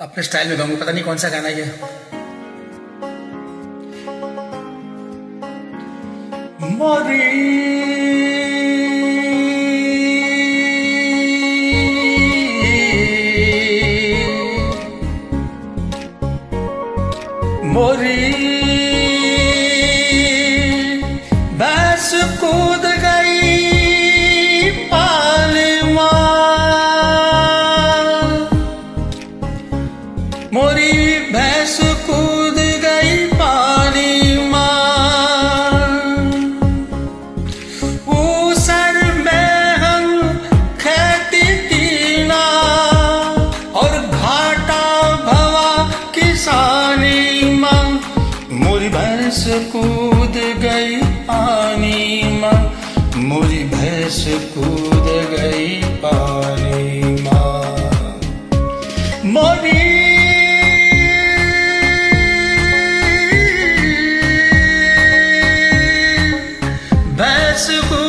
अपने स्टाइल में गाऊँगा पता नहीं कौन सा गाना ये मोरी। मोरी। मोरी भैंस कूद गई पानी ऊसर में हम खेती कीना, और घाटा भवा किसानी माँ मोरी भैंस कूद गई पानी माँ मोरी भैंस कूद गई पानी भैंस कूद